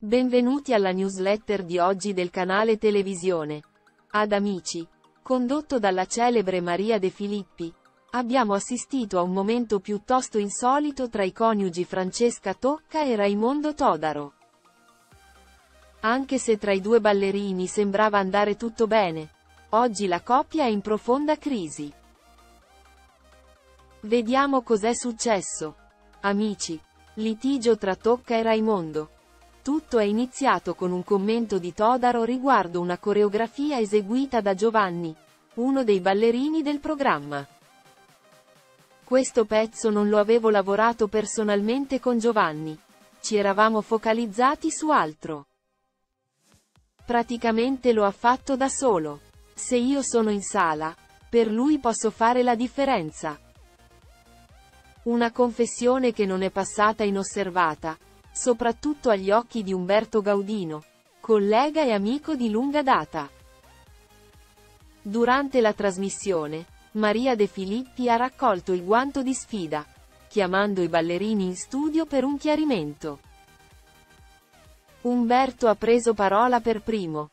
Benvenuti alla newsletter di oggi del canale televisione. Ad amici. Condotto dalla celebre Maria De Filippi. Abbiamo assistito a un momento piuttosto insolito tra i coniugi Francesca Tocca e Raimondo Todaro. Anche se tra i due ballerini sembrava andare tutto bene, oggi la coppia è in profonda crisi. Vediamo cos'è successo. Amici. Litigio tra Tocca e Raimondo. Tutto è iniziato con un commento di Todaro riguardo una coreografia eseguita da Giovanni, uno dei ballerini del programma. Questo pezzo non lo avevo lavorato personalmente con Giovanni. Ci eravamo focalizzati su altro. Praticamente lo ha fatto da solo. Se io sono in sala, per lui posso fare la differenza. Una confessione che non è passata inosservata, soprattutto agli occhi di Umberto Gaudino, collega e amico di lunga data. Durante la trasmissione, Maria De Filippi ha raccolto il guanto di sfida, chiamando i ballerini in studio per un chiarimento. Umberto ha preso parola per primo.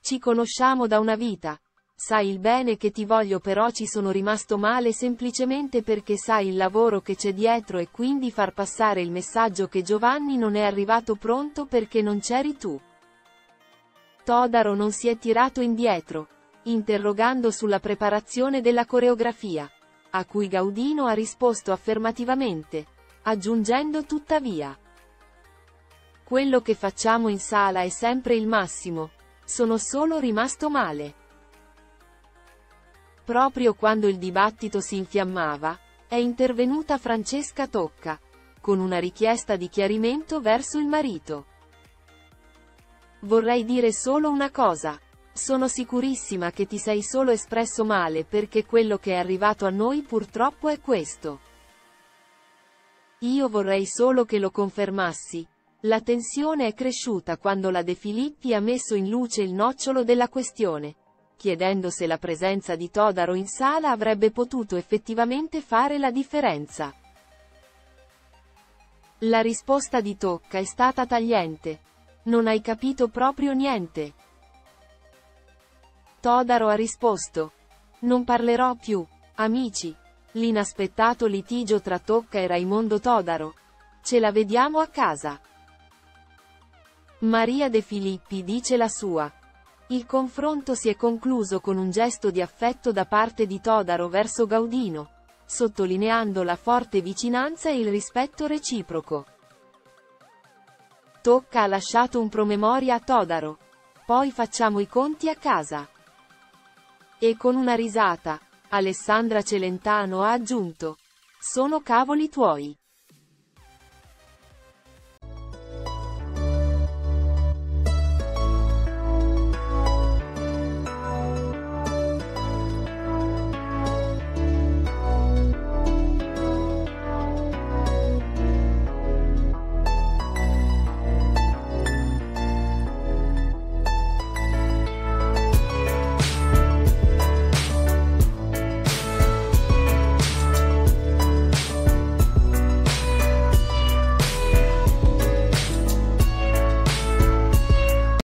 Ci conosciamo da una vita, Sai il bene che ti voglio però ci sono rimasto male semplicemente perché sai il lavoro che c'è dietro e quindi far passare il messaggio che Giovanni non è arrivato pronto perché non c'eri tu. Todaro non si è tirato indietro, interrogando sulla preparazione della coreografia, a cui Gaudino ha risposto affermativamente, aggiungendo tuttavia. Quello che facciamo in sala è sempre il massimo, sono solo rimasto male. Proprio quando il dibattito si infiammava, è intervenuta Francesca Tocca, con una richiesta di chiarimento verso il marito. Vorrei dire solo una cosa. Sono sicurissima che ti sei solo espresso male perché quello che è arrivato a noi purtroppo è questo. Io vorrei solo che lo confermassi. La tensione è cresciuta quando la De Filippi ha messo in luce il nocciolo della questione chiedendo se la presenza di Todaro in sala avrebbe potuto effettivamente fare la differenza. La risposta di Tocca è stata tagliente. Non hai capito proprio niente. Todaro ha risposto. Non parlerò più. Amici. L'inaspettato litigio tra Tocca e Raimondo Todaro. Ce la vediamo a casa. Maria De Filippi dice la sua. Il confronto si è concluso con un gesto di affetto da parte di Todaro verso Gaudino, sottolineando la forte vicinanza e il rispetto reciproco. Tocca ha lasciato un promemoria a Todaro. Poi facciamo i conti a casa. E con una risata, Alessandra Celentano ha aggiunto. Sono cavoli tuoi.